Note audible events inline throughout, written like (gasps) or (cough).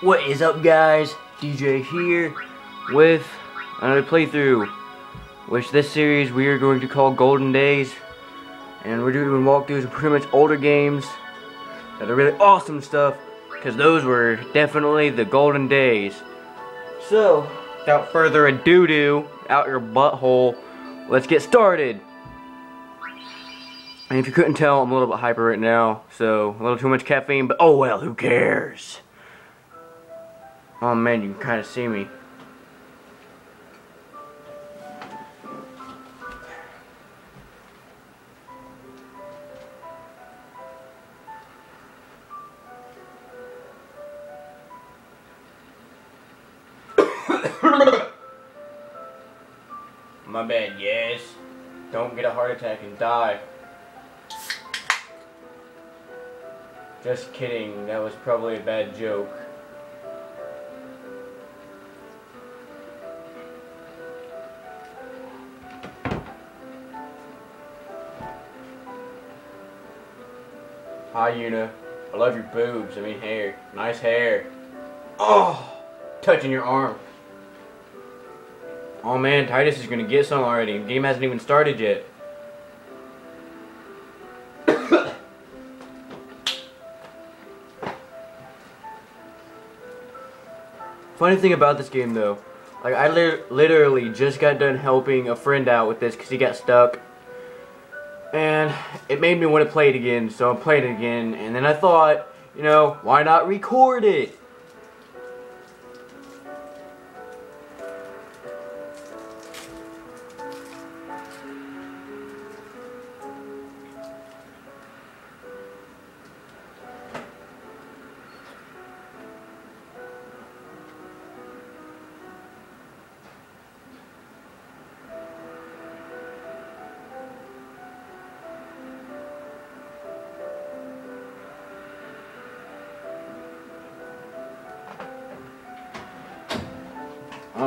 What is up guys? DJ here with another playthrough which this series we are going to call Golden Days and we're doing walkthroughs of pretty much older games that are really awesome stuff because those were definitely the golden days. So, without further ado do, out your butthole, let's get started. And if you couldn't tell, I'm a little bit hyper right now, so a little too much caffeine, but oh well, who cares? Oh man, you can kind of see me. (coughs) My bad, yes. Don't get a heart attack and die. Just kidding, that was probably a bad joke. Hi, Yuna. I love your boobs. I mean, hair. Nice hair. Oh! Touching your arm. Oh man, Tidus is gonna get some already. The game hasn't even started yet. (coughs) Funny thing about this game though, like I li literally just got done helping a friend out with this because he got stuck. It made me want to play it again, so I played it again. And then I thought, you know, why not record it?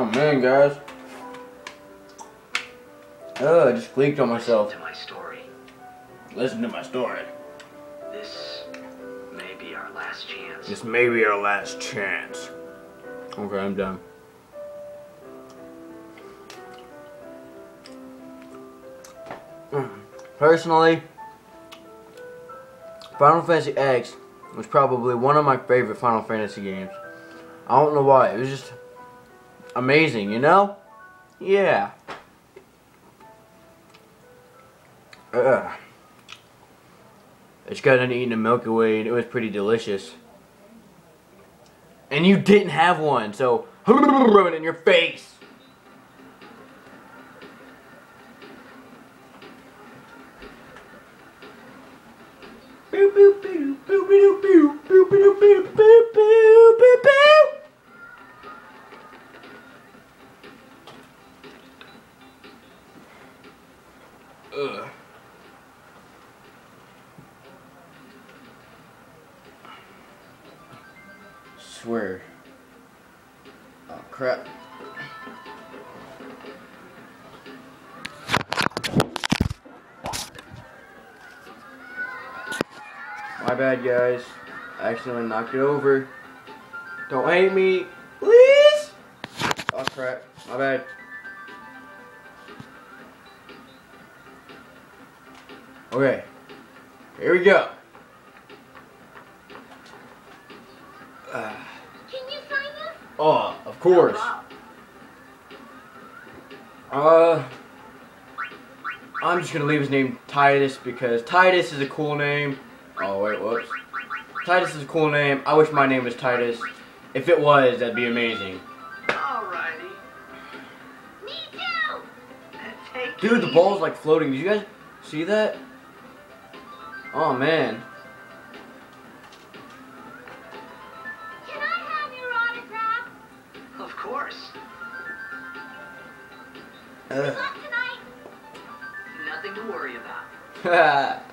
Oh man, guys. Oh, I just leaked on myself. Listen to my story. Listen to my story. This may be our last chance. This may be our last chance. Okay, I'm done. Personally, Final Fantasy X was probably one of my favorite Final Fantasy games. I don't know why. It was just amazing, you know? Yeah. I just got done eating a Milky Way and it was pretty delicious. And you didn't have one, so (laughs) rub it in your face. Boop, boop, boop, boop, boop, boop, boop, boop, boop, boop, boop, boop, Ugh. Swear. Oh crap. My bad guys. I accidentally knocked it over. Don't hate me. Please! Oh crap. My bad. Okay. Here we go. Uh, Can you sign this? oh, of course. Uh, I'm just gonna leave his name Tidus because Tidus is a cool name. Oh wait, whoops. Tidus is a cool name. I wish my name was Tidus. If it was, that'd be amazing. Alrighty. Me too! Take Dude, the easy. ball's like floating. Did you guys see that? Oh man. Can I have your autograph? Of course. Good Ugh. luck tonight. Nothing to worry about. (laughs)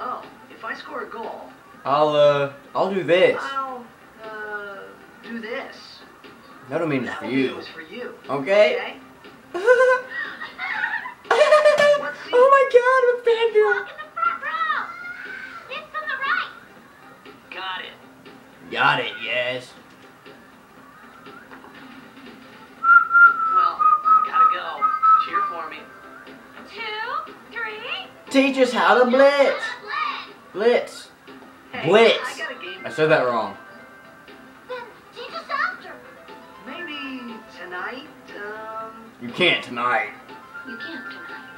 Oh, if I score a goal, I'll uh, I'll do this. I'll uh do this. That'll mean it's for will be you. was for you. Okay? Let's (laughs) (laughs) oh my god, I'm a fangirl. Walk Got it, yes. Well, gotta go. Cheer for me. Two, three. Teach us how to blitz. Blitz. Blitz. I, I said that wrong. Then teach us after. Maybe tonight. Um. You can't tonight. You can't tonight.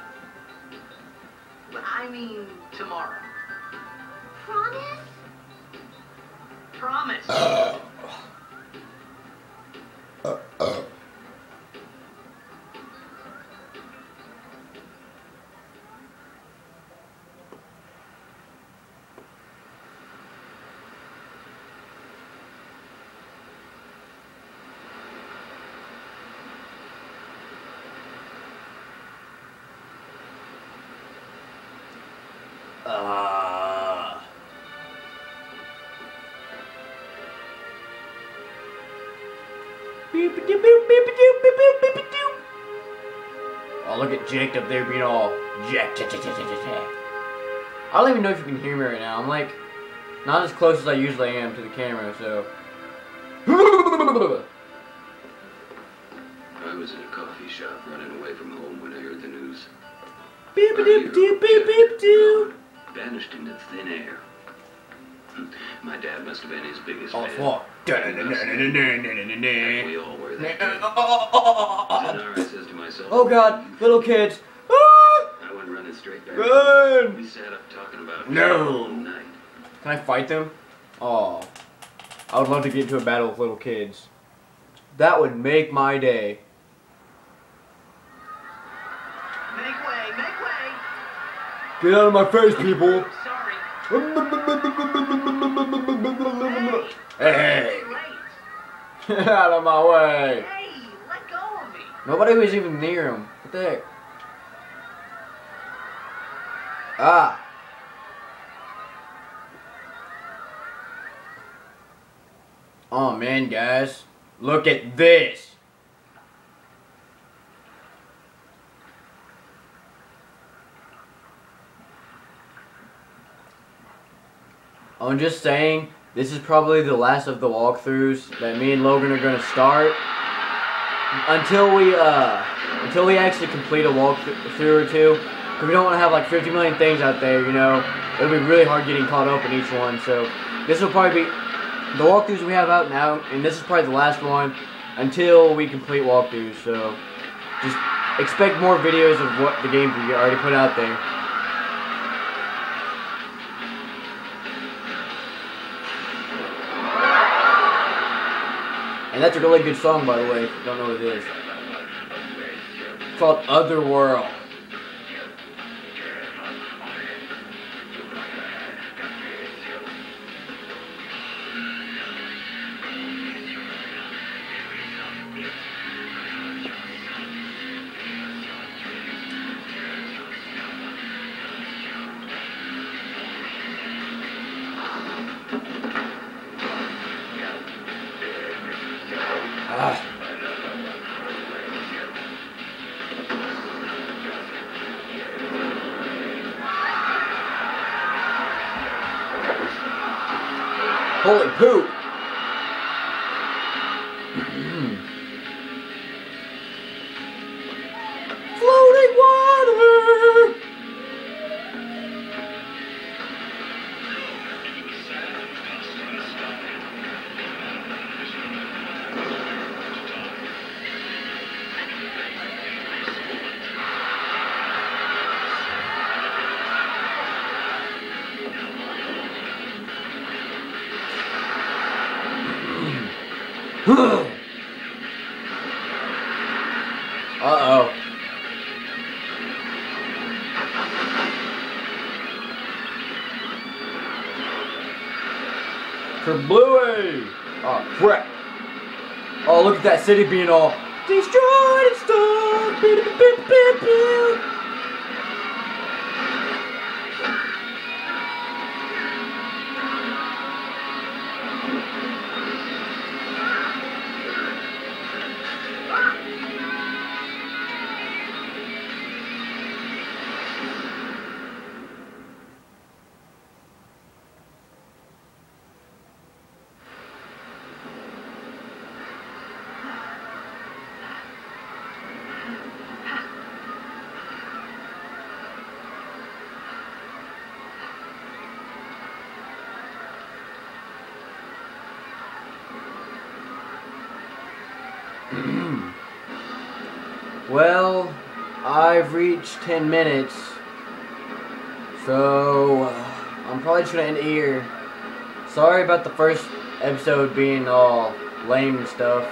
But I mean tomorrow. Promise. Promise. Uh, uh, uh. uh Oh, look at Jecht up there being all jack. I don't even know if you can hear me right now. I'm like not as close as I usually am to the camera, so. I was in a coffee shop running away from home when I heard the news. Beep doop doop beep beep doo. Vanished into thin air. My dad must have been his biggest Oh, fan. fuck. And we all were that. Oh I says to myself, god, little kids. Ah! I went running straight back. Run! We sat up talking about No. night. Can I fight them? Oh. I would love to get into a battle with little kids. That would make my day. Make way, make way. Get out of my face, people! Sorry. Hey! Get (laughs) out of my way! Hey, let go of me. Nobody was even near him. What the heck? Ah! Oh man, guys. Look at this! I'm just saying, this is probably the last of the walkthroughs that me and Logan are gonna start. Until we, uh, until we actually complete a walkthrough or two. Because we don't want to have like 50 million things out there, you know. It'll be really hard getting caught up in each one. So, this will probably be the walkthroughs we have out now, and this is probably the last one until we complete walkthroughs. So, just expect more videos of what the games we already put out there. And that's a really good song, by the way, don't know what it is. It's called Otherworld. Ah. Holy poop! (gasps) Uh-oh. Kablooey! Oh, crap. Oh, look at that city being all destroyed and stuff. Well, I've reached 10 minutes. So, uh, I'm probably just gonna end here. Sorry about the first episode being all lame and stuff.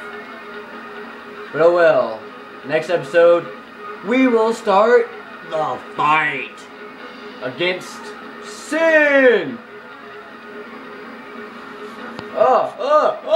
But oh well. Next episode, we will start the fight against sin. Oh, oh, oh.